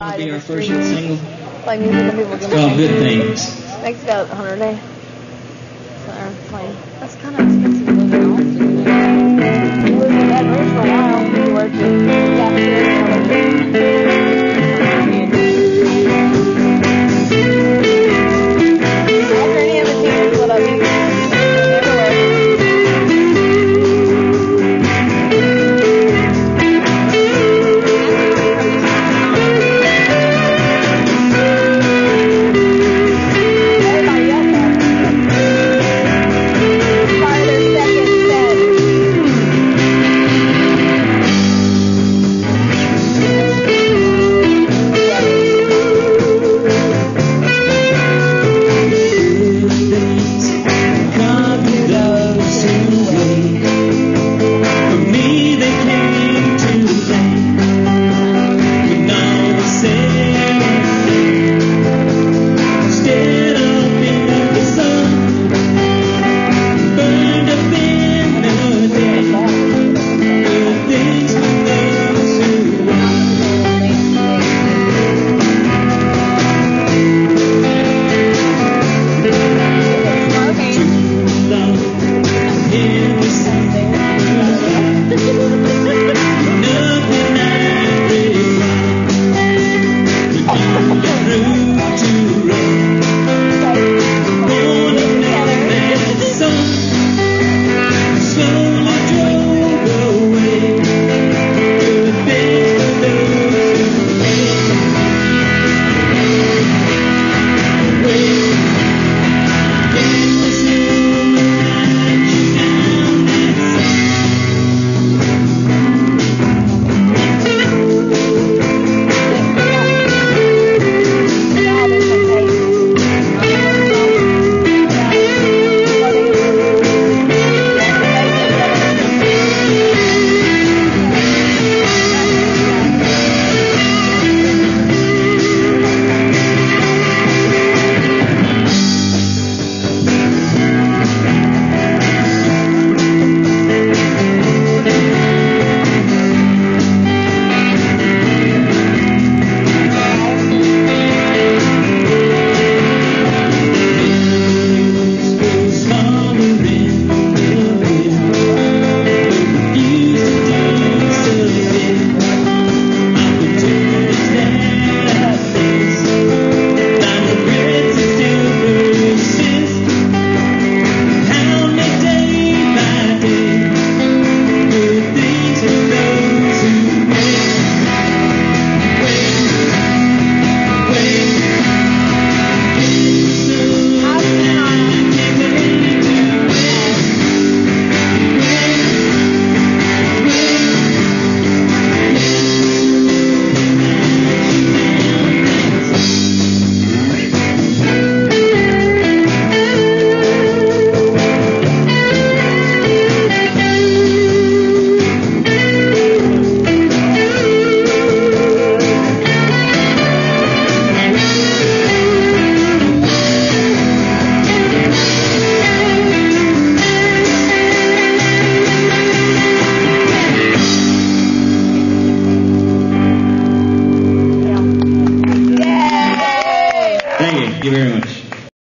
That'll be our first hit single. Like music and people It's called Good Things. Next about 100 day. So they're. That's kind of